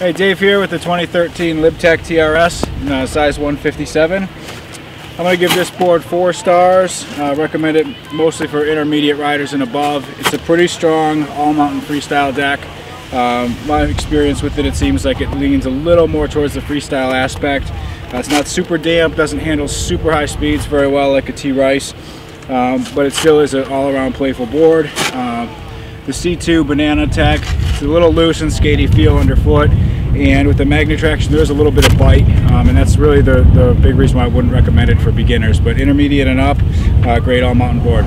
Hey, Dave here with the 2013 Libtech TRS, uh, size 157. I'm going to give this board four stars. Uh, recommend it mostly for intermediate riders and above. It's a pretty strong all-mountain freestyle deck. Um, my experience with it, it seems like it leans a little more towards the freestyle aspect. Uh, it's not super damp, doesn't handle super high speeds very well like a T-Rice, um, but it still is an all-around playful board. Uh, the C2 Banana Tech, a little loose and skaty feel underfoot, and with the Magne-Traction there's a little bit of bite, um, and that's really the, the big reason why I wouldn't recommend it for beginners, but intermediate and up, uh, great all-mountain board.